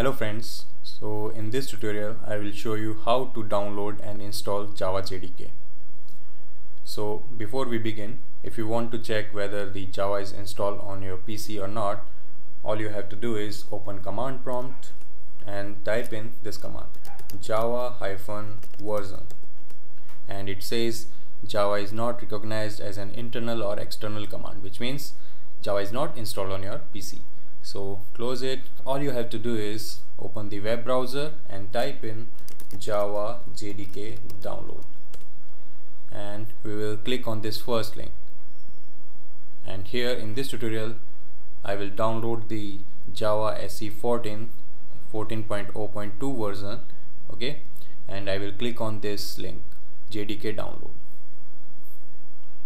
Hello friends, so in this tutorial I will show you how to download and install Java JDK. So before we begin, if you want to check whether the Java is installed on your PC or not, all you have to do is open command prompt and type in this command java hyphen version and it says Java is not recognized as an internal or external command which means Java is not installed on your PC so close it. All you have to do is open the web browser and type in java jdk download. And we will click on this first link. And here in this tutorial I will download the java SE 14 14.0.2 version okay? And I will click on this link JDK download.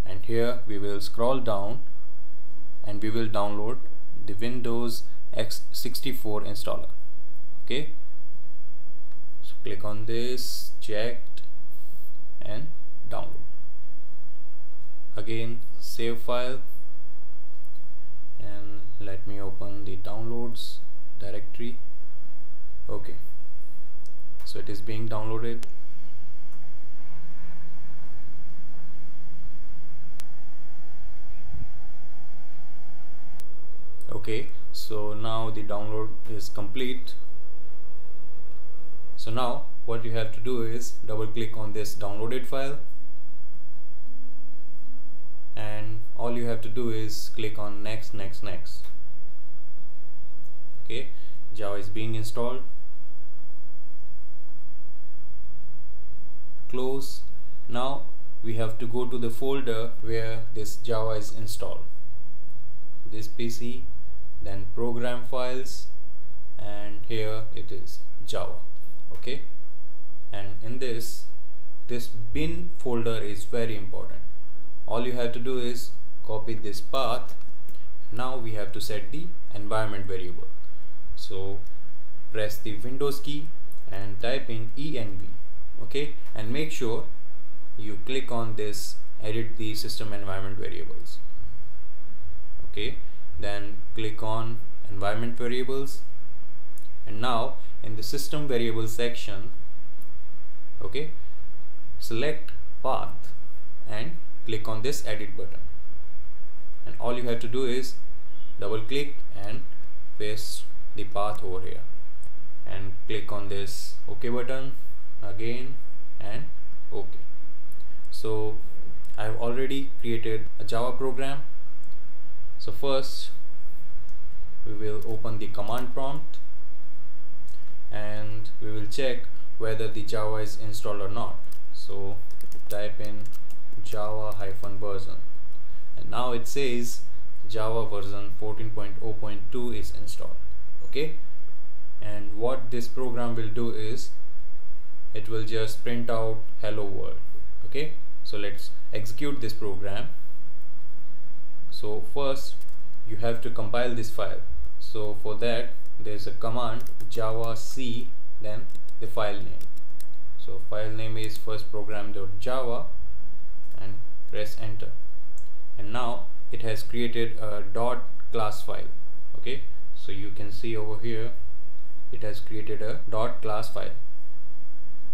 And here we will scroll down and we will download the Windows x64 installer. Okay? So click on this checked and download. Again save file and let me open the downloads directory. Okay. So it is being downloaded okay so now the download is complete. So now what you have to do is double click on this downloaded file. And all you have to do is click on next next next. Okay java is being installed. Close. Now we have to go to the folder where this java is installed. This pc then program files and here it is java okay? And in this this bin folder is very important. All you have to do is copy this path. Now we have to set the environment variable. So press the windows key and type in env okay? And make sure you click on this edit the system environment variables okay then click on environment variables. And now in the system variable section okay select path and click on this edit button. And all you have to do is double click and paste the path over here. And click on this ok button again and ok. So I've already created a Java program so first we will open the command prompt and we will check whether the java is installed or not. So type in java hyphen version. And now it says java version 14.0.2 is installed okay? And what this program will do is it will just print out hello world okay? So let's execute this program so first you have to compile this file. So for that there's a command java c then the file name. So file name is first program.java and press enter. And now it has created a dot class file okay? So you can see over here it has created a dot class file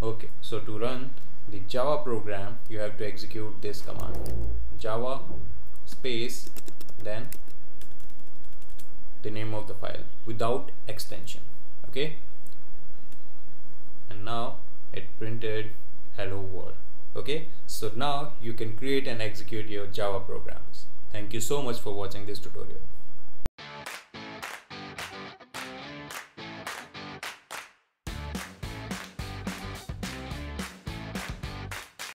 okay? So to run the java program you have to execute this command java space then the name of the file without extension okay? And now it printed hello world okay? So now you can create and execute your java programs. Thank you so much for watching this tutorial